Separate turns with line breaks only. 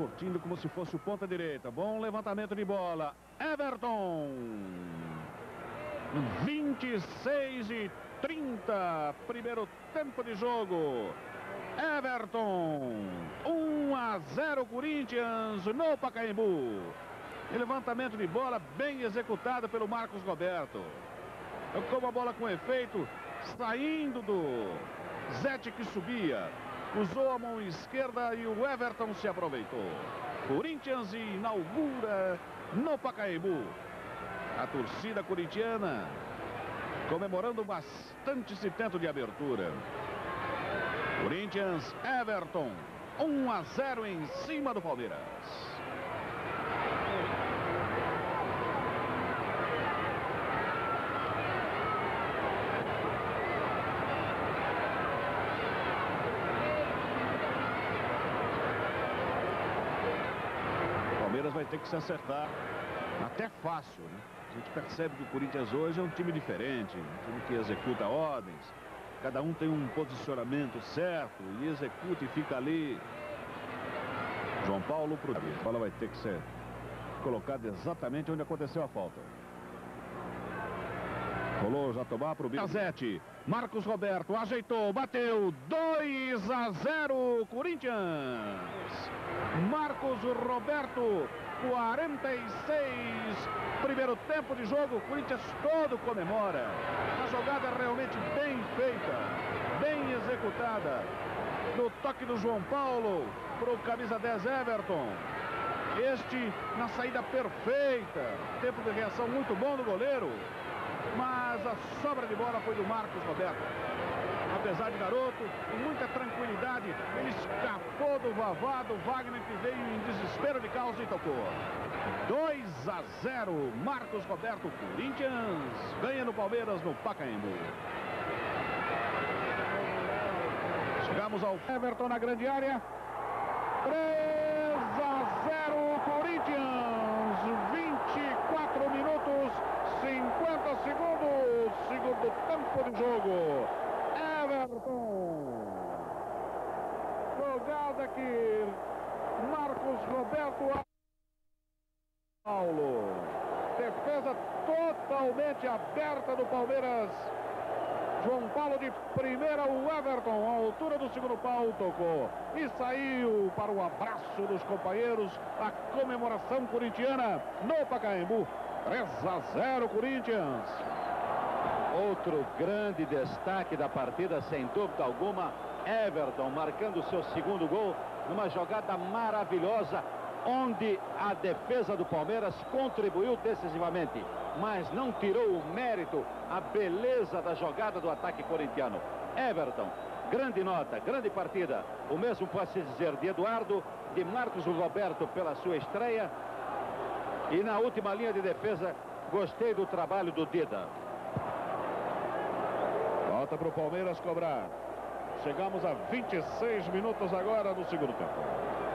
curtindo como se fosse o ponta direita. Bom levantamento de bola. Everton. 26 e 30. Primeiro tempo de jogo. Everton. 1 a 0 Corinthians no Pacaembu. Levantamento de bola bem executado pelo Marcos Roberto. Tocou a bola com efeito, saindo do Zete que subia. Usou a mão esquerda e o Everton se aproveitou. Corinthians inaugura no Pacaembu. A torcida corintiana comemorando bastante esse tento de abertura. Corinthians, Everton, 1 a 0 em cima do Palmeiras. Palmeiras vai ter que se acertar. Até fácil, né? A gente percebe que o Corinthians hoje é um time diferente, um time que executa ordens. Cada um tem um posicionamento certo e executa e fica ali. João Paulo pro A bola vai ter que ser colocada exatamente onde aconteceu a falta. Rolou Jatobá pro Gazete. Marcos Roberto ajeitou, bateu. 2 a 0 Corinthians. Marcos Roberto, 46. Primeiro tempo de jogo, o Corinthians todo comemora. A jogada é realmente bem feita, bem executada. No toque do João Paulo, para o camisa 10 Everton. Este na saída perfeita. Tempo de reação muito bom do goleiro. Mas a sobra de bola foi do Marcos Roberto. Apesar de garoto, com muita tranquilidade, ele escapou do vavado Wagner que veio em desespero de causa e tocou. 2 a 0, Marcos Roberto, Corinthians, ganha no Palmeiras no Pacaembu. Chegamos ao Everton na grande área. 3 a 0, Corinthians, 24 tempo de jogo. Everton. Jogada que Marcos Roberto Paulo. Defesa totalmente aberta do Palmeiras. João Paulo de primeira, o Everton, à altura do segundo pau, tocou. E saiu para o abraço dos companheiros, a comemoração corintiana no Pacaembu. 3 a 0 Corinthians.
Outro grande destaque da partida, sem dúvida alguma, Everton marcando seu segundo gol numa jogada maravilhosa, onde a defesa do Palmeiras contribuiu decisivamente, mas não tirou o mérito, a beleza da jogada do ataque corintiano. Everton, grande nota, grande partida. O mesmo pode se dizer de Eduardo, de Marcos Roberto pela sua estreia. E na última linha de defesa, gostei do trabalho do Dida.
Volta para o Palmeiras cobrar. Chegamos a 26 minutos agora no segundo tempo.